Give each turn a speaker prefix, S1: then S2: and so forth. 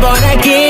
S1: born again.